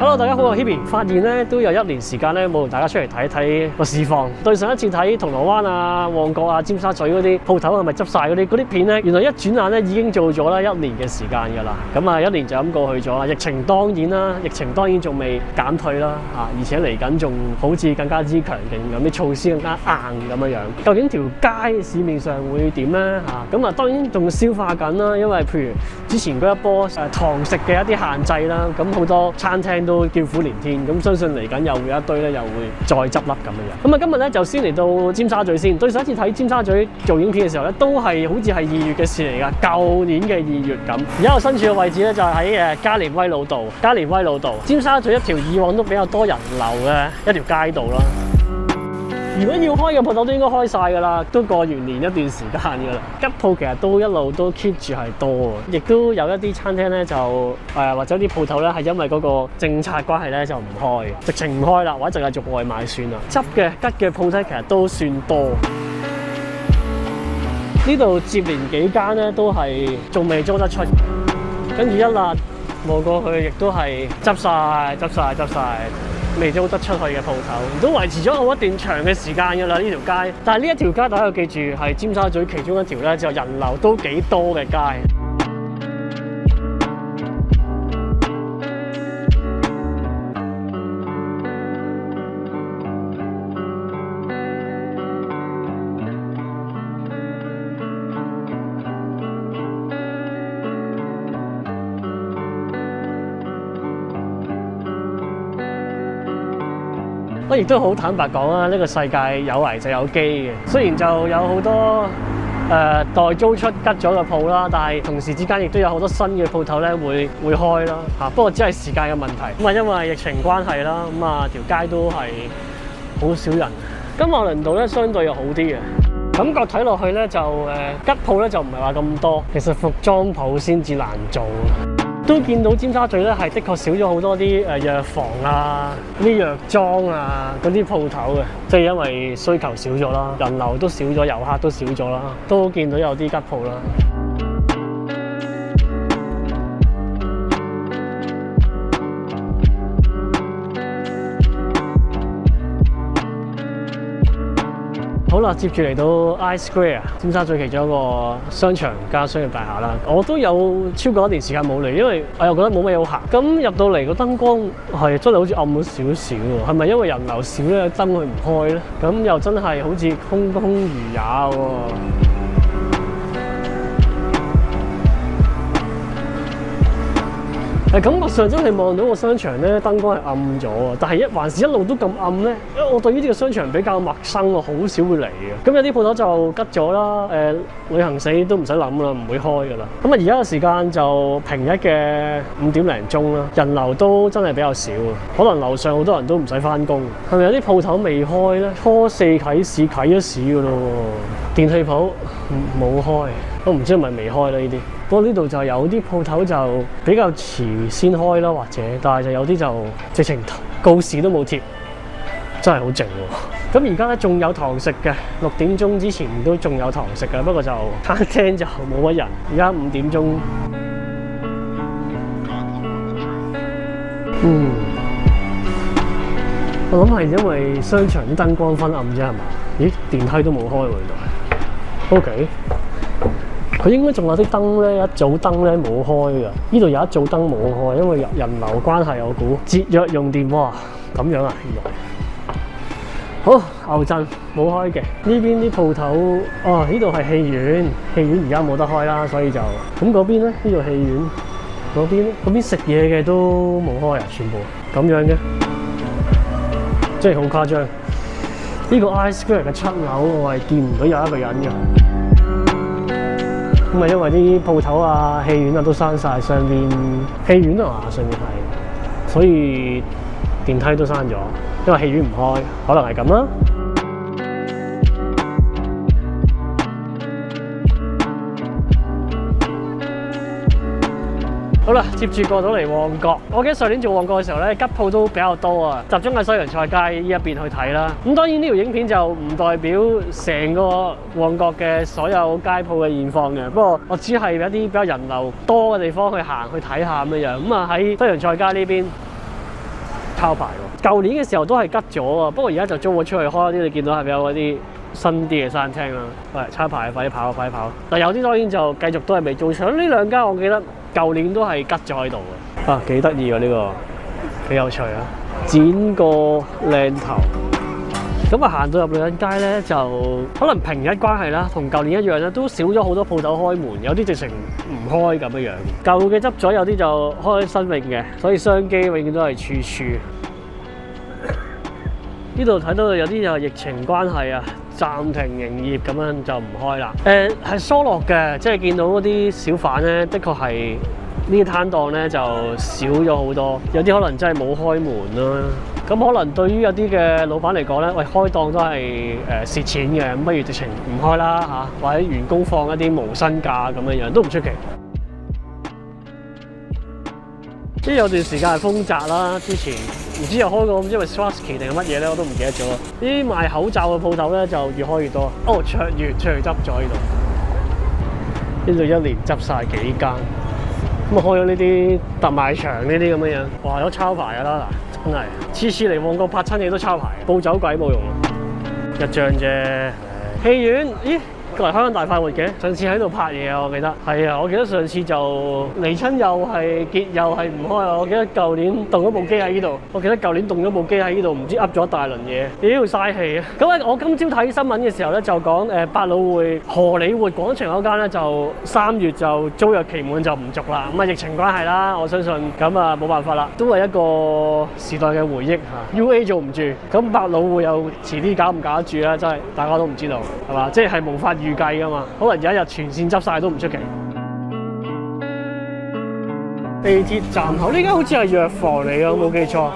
Hello，大家好，我 Hebe。發現咧都有一年時間咧冇同大家出嚟睇睇個市況。對上一次睇銅鑼灣啊、旺角啊、尖沙咀嗰啲鋪頭係咪執晒嗰啲嗰啲片咧，原來一轉眼咧已經做咗啦一年嘅時間㗎啦。咁啊一年就咁過去咗啦。疫情當然啦，疫情當然仲未減退啦嚇，而且嚟緊仲好似更加之強勁咁，啲措施更加硬咁樣樣。究竟條街市面上會點咧嚇？咁啊當然仲消化緊啦，因為譬如之前嗰一波誒堂食嘅一啲限制啦，咁好多餐廳都叫苦連天，咁相信嚟緊又會一堆咧，又會再執笠咁樣樣。咁啊，今日咧就先嚟到尖沙咀先。對上一次睇尖沙咀做影片嘅時候咧，都係好似係二月嘅事嚟㗎，舊年嘅二月咁。而家我身處嘅位置咧就係喺誒加連威老道，加連威老道，尖沙咀一條以往都比較多人流嘅一條街道啦。如果要開嘅鋪頭都應該開晒㗎啦，都過完年一段時間㗎啦。吉鋪其實都一路都 keep 住係多喎，亦都有一啲餐廳咧就誒、或者啲鋪頭咧係因為嗰個政策關係咧就唔開，直情唔開啦，或者淨係做外賣算啦。執嘅吉嘅鋪頭其實都算多。呢度接連幾間咧都係仲未租得出，跟住一辣望過去亦都係執晒、執晒、執晒。未租得出去嘅鋪頭，都維持咗好一段長嘅時間㗎啦。呢條街，但係呢一條街大家要記住係尖沙咀其中一條咧，就人流都幾多嘅街。我亦都好坦白講啦，呢、這個世界有危就有機嘅。雖然就有好多誒、呃、待租出吉咗嘅鋪啦，但係同時之間亦都有好多新嘅鋪頭咧會會開啦嚇。不過只係時間嘅問題。咁啊，因為疫情關係啦，咁啊條街都係好少人。金馬倫道咧相對又好啲嘅，感覺睇落去咧就誒、吉鋪咧就唔係話咁多，其實服裝鋪先至難做。都見到尖沙咀咧，係的確少咗好多啲誒藥房啊、啲藥妝啊嗰啲鋪頭嘅，即係因為需求少咗啦，人流都少咗，遊客都少咗啦，都見到有啲吉鋪啦。好啦，接住嚟到 I Square，尖沙咀其中一個商場加商業大廈啦。我都有超過一段時間冇嚟，因為我又覺得冇乜嘢好行。咁入到嚟個燈光係真係好似暗咗少少喎，係咪因為人流少咧，燈佢唔開咧？咁又真係好似空空如也喎。感覺上真係望到個商場咧，燈光係暗咗啊！但係一還是一路都咁暗咧，因為我對於呢個商場比較陌生，我好少會嚟嘅。咁有啲鋪頭就吉咗啦，誒、旅行社都唔使諗啦，唔會開噶啦。咁啊，而家嘅時間就平日嘅五點零鐘啦，人流都真係比較少啊。可能樓上好多人都唔使翻工，係咪有啲鋪頭未開咧？初四啟市啟咗市噶咯喎，電器鋪冇開，都唔知係咪未開啦呢啲。不過呢度就有啲鋪頭就比較遲先開啦，或者，但係就有啲就直情告示都冇貼，真係好靜喎。咁而家咧仲有堂食嘅，六點鐘之前都仲有堂食嘅，不過就餐廳就冇乜人。而家五點鐘，嗯，我諗係因為商場啲燈光昏暗啫，係嘛？咦，電梯都冇開喎，原來。OK。佢應該仲有啲燈咧，一早燈咧冇開㗎。呢度有一早燈冇開，因為人流關係，我估節約用電。哇，咁樣啊，原來。好，牛震冇開嘅。呢邊啲鋪頭，哦，呢度係戲院，戲院而家冇得開啦，所以就咁嗰邊咧，呢度戲院嗰邊，嗰邊食嘢嘅都冇開啊，全部咁樣嘅，真係好誇張。呢個 I Square 嘅七楼，我係見唔到有一個人嘅。咁啊，因為啲鋪頭啊、戲院啊都閂晒，上面戲院啊嘛，上面係，所以電梯都閂咗，因為戲院唔開，可能係咁啦。好啦，接住過到嚟旺角。我記得上年做旺角嘅時候咧，吉鋪都比較多啊，集中喺西洋菜街呢一邊去睇啦。咁當然呢條影片就唔代表成個旺角嘅所有街鋪嘅現況嘅。不過我只係一啲比較人流多嘅地方去行去睇下咁樣樣。咁啊喺西洋菜街呢邊抄牌喎。舊年嘅時候都係吉咗啊，不過而家就租咗出去開啲，你見到係咪有嗰啲新啲嘅餐廳啦？喂，抄牌快啲跑，快啲跑！但有啲當然就繼續都係未做出。呢兩間我記得舊年都係吉咗喺度嘅。啊，幾得意啊呢個，幾有趣啊！剪個靚頭。咁啊，行到入女人街咧，就可能平日關係啦，同舊年一樣咧，都少咗好多鋪頭開門，有啲直情唔開咁樣樣。舊嘅執咗，有啲就開新穎嘅，所以商機永遠都係處處。呢度睇到有啲就係疫情關係啊，暫停營業咁樣就唔開啦。誒、呃，係疏落嘅，即係見到嗰啲小販咧，的確係呢啲攤檔咧就少咗好多，有啲可能真係冇開門啦。咁可能對於有啲嘅老闆嚟講咧，喂，開檔都係誒蝕錢嘅，咁不如直情唔開啦嚇，或者員工放一啲無薪假咁樣樣都唔出奇。即係有段時間係封閘啦，之前唔知又開過，因為 Swarovski 定係乜嘢咧，我都唔記得咗。呢啲賣口罩嘅鋪頭咧就越開越多。哦，卓越出去執咗呢度，呢度一年執晒幾間，咁啊開咗呢啲特賣場呢啲咁嘅樣，哇！有抄牌㗎啦嗱。真係次次嚟旺角拍親嘢都抄牌，暴走鬼冇用啊！一張啫。戲院，咦？過嚟香港大快活嘅，上次喺度拍嘢啊，我記得。係啊，我記得上次就離親又係結又係唔開啊！我記得舊年動咗部機喺呢度，我記得舊年動咗部機喺呢度，唔知噏咗一大輪嘢，妖嘥氣啊！咁啊，我今朝睇新聞嘅時候咧，就講誒百老匯荷里活廣場嗰間咧，就三月就租約期滿就唔續啦。咁啊，疫情關係啦，我相信咁啊冇辦法啦，都係一個時代嘅回憶嚇。UA 做唔住，咁百老匯又遲啲搞唔搞得住咧？真係大家都唔知道係嘛？即係無法預預計噶嘛，可能有一日全線執晒都唔出奇。地鐵站口呢間好似係藥房嚟嘅，我冇記錯。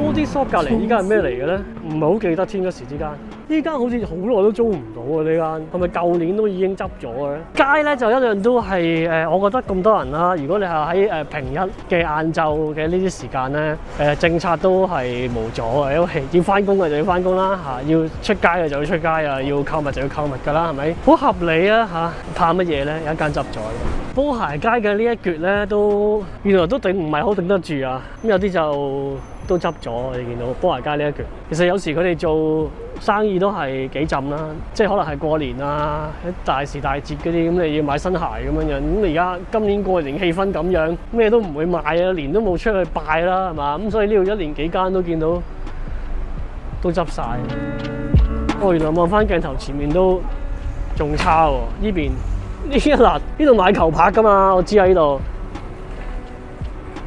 Body Shop 隔離依間係咩嚟嘅咧？唔係好記得添，一時之間。呢間好似好耐都租唔到啊！呢間係咪舊年都已經執咗嘅？街咧就一樣都係誒，我覺得咁多人啦。如果你係喺誒平日嘅晏晝嘅呢啲時間咧，誒政策都係無阻嘅，因為 要翻工嘅就要翻工啦嚇，要出街嘅就要出街啊，要購物就要購物㗎啦，係咪？好合理啊嚇！怕乜嘢咧？有一間執咗。波鞋街嘅呢一橛咧，都原來都頂唔係好頂得住啊！咁有啲就都執咗，你見到波鞋街呢一橛。其實有時佢哋做生意都係幾浸啦，即係可能係過年啊，大時大節嗰啲，咁你要買新鞋咁樣樣。咁而家今年過年氣氛咁樣，咩都唔會買啊，年都冇出去拜啦，係嘛？咁所以呢度一年幾間都見到都執晒。哦，原來望翻鏡頭前面都仲差喎，呢邊。呢一嗱呢度買球拍噶嘛，我知喺呢度。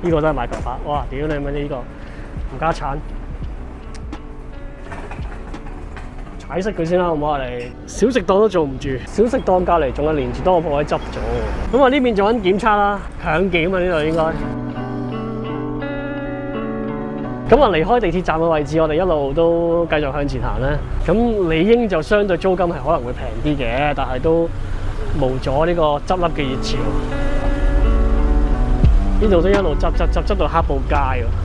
呢個都係買球拍，哇！屌你咪呢個唔家產，踩熄佢先啦，好唔好啊？你小食檔都做唔住，小食檔隔離仲有連住多個鋪位執咗。咁啊呢邊做緊檢測啦，強檢啊呢度應該。咁啊離開地鐵站嘅位置，我哋一路都繼續向前行咧。咁理應就相對租金係可能會平啲嘅，但係都。無咗呢個執笠嘅熱潮，呢度都一路執執執執到黑布街喎。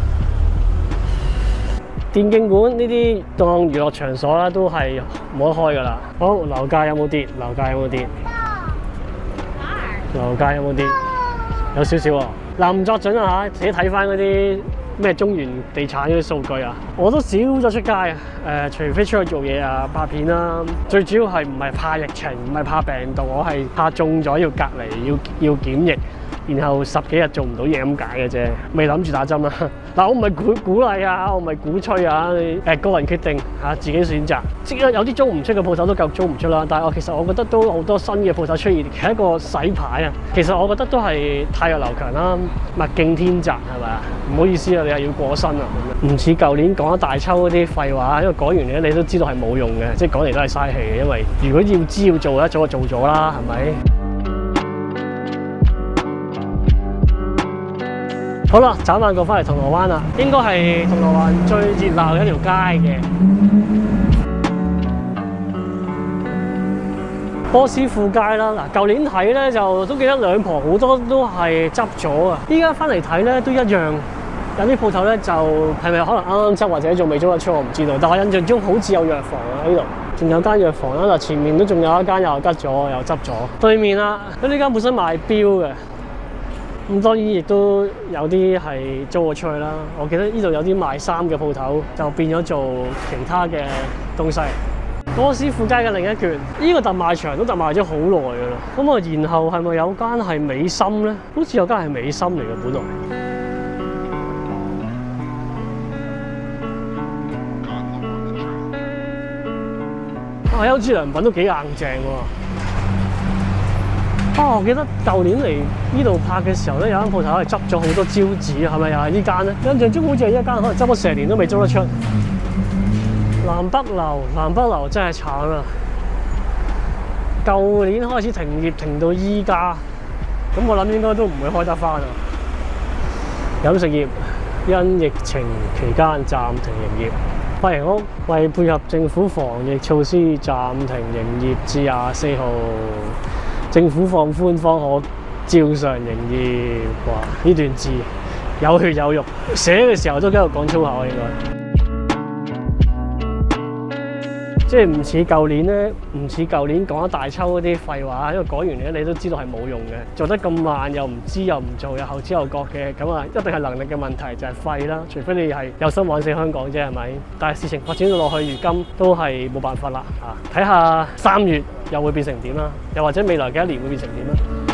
電競館呢啲當娛樂場所啦，都係冇得開噶啦。好，樓價有冇跌？樓價有冇跌？樓價有冇跌？有少少喎。嗱，唔作準啊吓，自己睇翻嗰啲。咩中原地產嗰啲數據啊，我都少咗出街啊！誒、呃，除非出去做嘢啊、拍片啦、最主要係唔係怕疫情，唔係怕病毒，我係怕中咗要隔離，要要檢疫。然後十幾日做唔到嘢咁解嘅啫，未諗住打針啦。嗱，我唔係鼓鼓勵啊，我唔係鼓吹啊，誒個人決定嚇，自己選擇。即係有啲租唔出嘅鋪頭都夠租唔出啦。但係我其實我覺得都好多新嘅鋪頭出現，係一個洗牌啊。其實我覺得都係太弱流強啦，物競天擇係咪啊？唔好意思啊，你又要過身啊，唔似舊年講一大抽嗰啲廢話，因為講完咧你都知道係冇用嘅，即係講嚟都係嘥氣嘅。因為如果要知要做咧，早就做咗啦，係咪？好啦，眨眼過返嚟銅鑼灣啦，應該係銅鑼灣最熱鬧嘅一條街嘅。波斯富街啦，嗱，舊年睇咧就都記得兩旁好多都係執咗啊，依家翻嚟睇咧都一樣，有啲鋪頭咧就係咪可能啱啱執或者仲未租得出，我唔知道。但我印象中好似有藥房啊呢度，仲有間藥房啦。嗱，前面都仲有一間又吉咗又執咗。對面啦，呢間本身賣錶嘅，咁當然亦都有啲係租咗出去啦。我記得呢度有啲賣衫嘅鋪頭就變咗做其他嘅東西。柯士富街嘅另一橛，呢、這個特賣場都特賣咗好耐噶啦。咁啊，然後係咪有間係美心咧？好似有間係美心嚟嘅本來。啊，優之良品都幾硬淨喎。啊，我記得舊年嚟呢度拍嘅時候咧，有間鋪頭係執咗好多招紙，係咪又係呢間咧？印象中好似係一間，可能執咗成年都未租得出。南北樓，南北樓真係慘啊！舊年開始停業，停到依家，咁我諗應該都唔會開得翻啊。飲食業因疫情期間暫停營業，髮型屋為配合政府防疫措施暫停營業至廿四號，政府放寬方可照常營業。哇！呢段字有血有肉，寫嘅時候都喺度講粗口應該。即係唔似舊年咧，唔似舊年講一大抽嗰啲廢話，因為講完咧你都知道係冇用嘅，做得咁慢又唔知又唔做又後知後覺嘅，咁啊一定係能力嘅問題，就係廢啦。除非你係有心玩死香港啫，係咪？但係事情發展到落去，如今都係冇辦法啦。嚇，睇下三月又會變成點啦，又或者未來嘅一年會變成點啦。